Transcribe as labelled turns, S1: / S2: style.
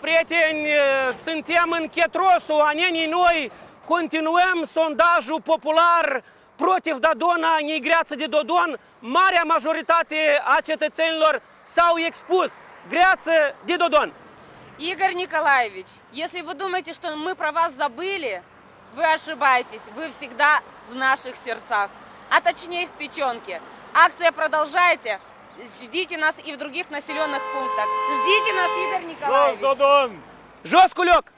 S1: prieteni, suntem în Chetrosu, anenii noi continuăm sondajul popular Protiv Dodona, Nigreață de Dodon. Marea majoritate a cetățenilor s-au expus. Greață de Dodon.
S2: Игорь Николаевич, если вы думаете, что мы про вас забыли, вы ошибаетесь. Вы всегда в наших сердцах, а точнее в печенке. Акция продолжайте. Ждите нас и в других населенных пунктах. Ждите нас, Игорь Николаевич.
S1: Кульок!